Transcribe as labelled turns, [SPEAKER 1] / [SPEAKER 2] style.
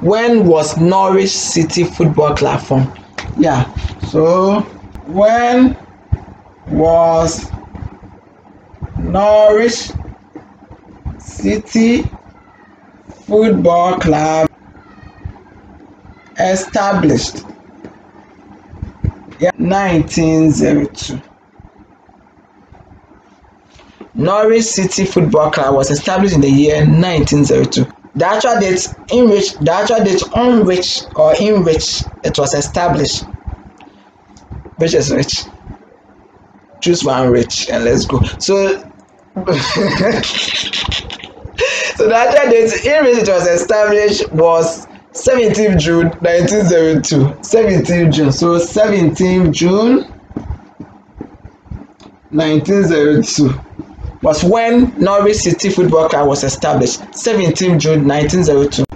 [SPEAKER 1] when was Norwich City Football Club formed? Yeah, so when was Norwich City Football Club established? Yeah, 1902. Norwich City Football Club was established in the year 1902. The actual date in which the actual date on which or in which it was established. Which is which? Choose one rich and let's go. So so the actual date in which it was established was 17th June 1902. 17th June. So 17th June 1902 was when Norwich City Football Club was established. 17 June 1902.